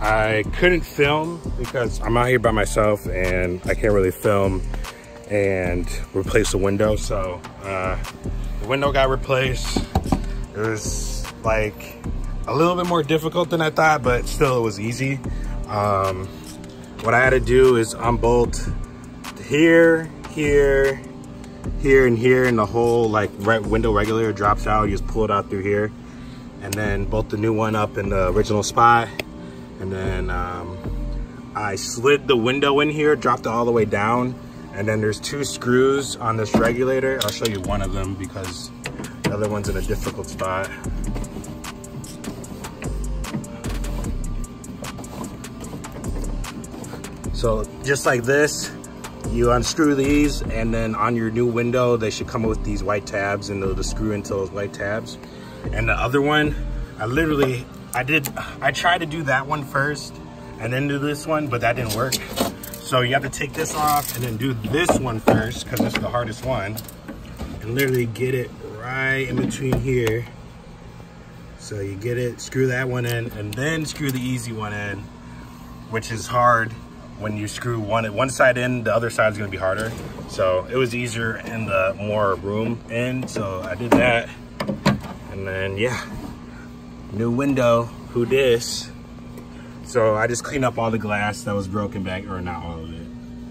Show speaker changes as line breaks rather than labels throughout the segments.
I couldn't film because I'm out here by myself and I can't really film and replace the window. So uh, the window got replaced. It was like a little bit more difficult than I thought, but still it was easy. Um, what I had to do is unbolt here, here, here, and here, and the whole like window regulator drops out. You just pull it out through here, and then bolt the new one up in the original spot and then um, I slid the window in here, dropped it all the way down. And then there's two screws on this regulator. I'll show you one of them because the other one's in a difficult spot. So just like this, you unscrew these and then on your new window, they should come with these white tabs and they'll just screw into those white tabs. And the other one, I literally I did, I tried to do that one first and then do this one, but that didn't work. So you have to take this off and then do this one first because it's the hardest one and literally get it right in between here. So you get it, screw that one in and then screw the easy one in, which is hard when you screw one one side in, the other side is gonna be harder. So it was easier in the more room in, so I did that. And then, yeah, new window, who this? So I just cleaned up all the glass that was broken back, or not all of it.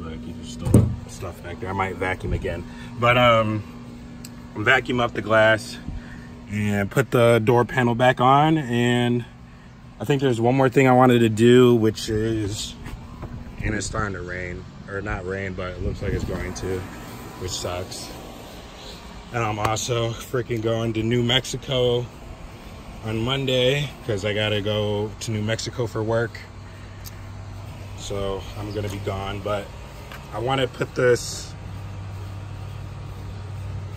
Look, there's still stuff back there. I might vacuum again. But um, vacuum up the glass and put the door panel back on. And I think there's one more thing I wanted to do, which is, and it's starting to rain, or not rain, but it looks like it's going to, which sucks. And I'm also freaking going to New Mexico on Monday because I gotta go to New Mexico for work. So I'm gonna be gone, but I wanna put this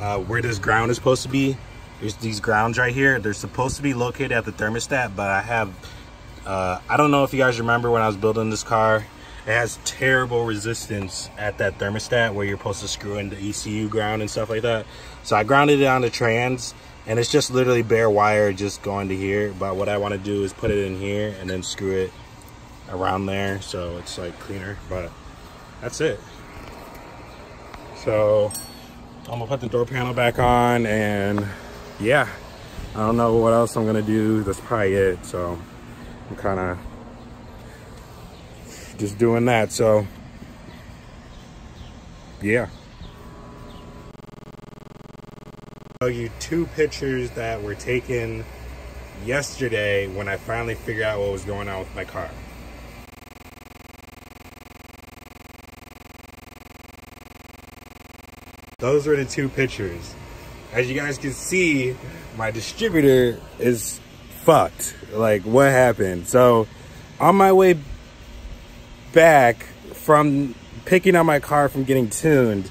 uh, where this ground is supposed to be. There's these grounds right here. They're supposed to be located at the thermostat, but I have, uh, I don't know if you guys remember when I was building this car, it has terrible resistance at that thermostat where you're supposed to screw in the ECU ground and stuff like that. So I grounded it on the trans and it's just literally bare wire just going to here. But what I want to do is put it in here and then screw it around there so it's like cleaner. But that's it. So I'm gonna put the door panel back on and yeah. I don't know what else I'm gonna do. That's probably it. So I'm kind of just doing that so yeah show you two pictures that were taken yesterday when I finally figured out what was going on with my car. Those were the two pictures. As you guys can see, my distributor is fucked. Like, what happened? So, on my way back from picking up my car from getting tuned.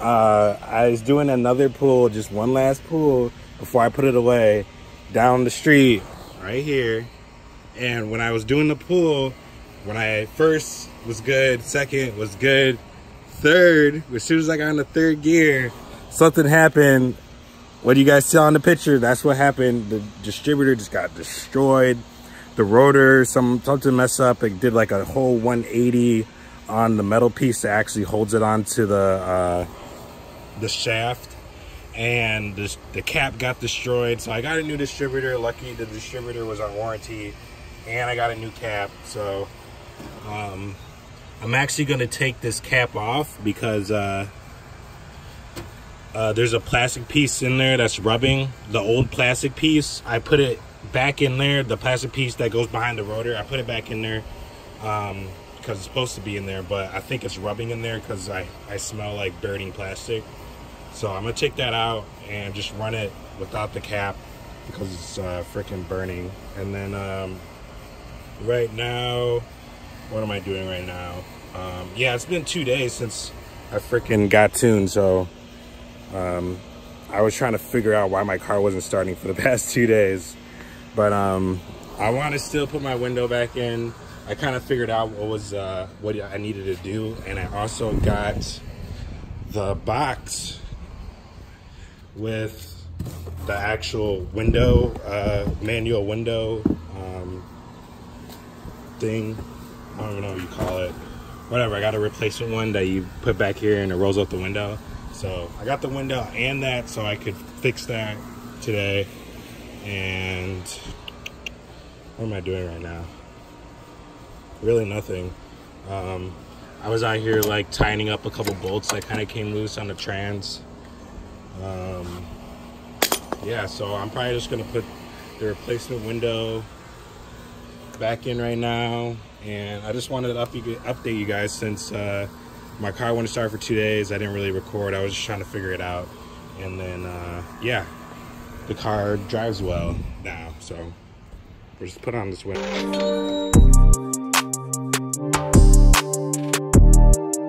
Uh, I was doing another pull, just one last pull before I put it away down the street right here. And when I was doing the pull, when I first was good, second was good, third, as soon as I got in the third gear, something happened. What do you guys see on the picture? That's what happened. The distributor just got destroyed. The rotor, some something messed up. It did like a whole 180 on the metal piece that actually holds it onto the uh, the shaft. And the, the cap got destroyed. So i got a new distributor. Lucky the distributor was on warranty. And i got a new cap. So um, i'm actually going to take this cap off because uh, uh, there's a plastic piece in there that's rubbing. The old plastic piece i put it back in there the plastic piece that goes behind the rotor i put it back in there um, because it's supposed to be in there but i think it's rubbing in there because i i smell like burning plastic so I'm gonna take that out and just run it without the cap because it's uh, freaking burning. And then um, right now, what am I doing right now? Um, yeah, it's been two days since I freaking got tuned. So um, I was trying to figure out why my car wasn't starting for the past two days. But um, I want to still put my window back in. I kind of figured out what was uh, what I needed to do, and I also got the box with the actual window, uh, manual window um, thing. I don't even know what you call it. Whatever, I got a replacement one that you put back here and it rolls out the window. So I got the window and that so I could fix that today. And what am I doing right now? Really nothing. Um, I was out here like tightening up a couple bolts that kind of came loose on the trans. Um, yeah, so I'm probably just gonna put the replacement window back in right now. And I just wanted to update you guys since uh, my car wouldn't start for two days. I didn't really record. I was just trying to figure it out. And then, uh, yeah, the car drives well now. So we're just put on this window.